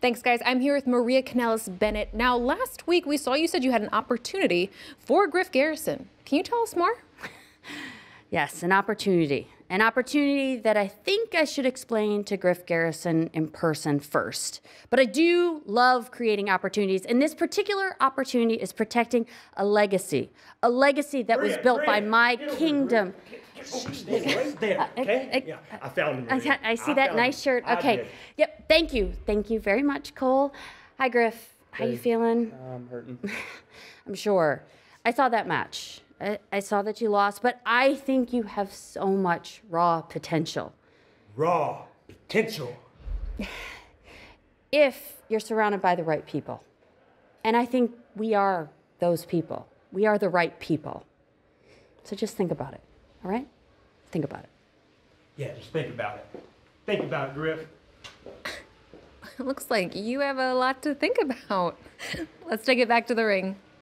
Thanks, guys. I'm here with Maria Kanellis Bennett. Now, last week we saw you said you had an opportunity for Griff Garrison. Can you tell us more? Yes, an opportunity. An opportunity that I think I should explain to Griff Garrison in person first. But I do love creating opportunities, and this particular opportunity is protecting a legacy. A legacy that was Maria, built by my kingdom. over kingdom. Oh, Stand right there, I- okay? I- Yeah, I found him. I, I see I that nice him. shirt. I Okay. Yep. Thank you. Thank you very much, Cole. Hi, Griff. How you Hey. feeling? I'm hurting. I'm sure. I saw that match. I, I saw that you lost, but I think you have so much raw potential. Raw potential. If you're surrounded by the right people. And I think we are those people. We are the right people. So just think about it, all right? Think about it. Yeah, just think about it. Think about it, Griff. It looks like you have a lot to think about. Let's take it back to the ring.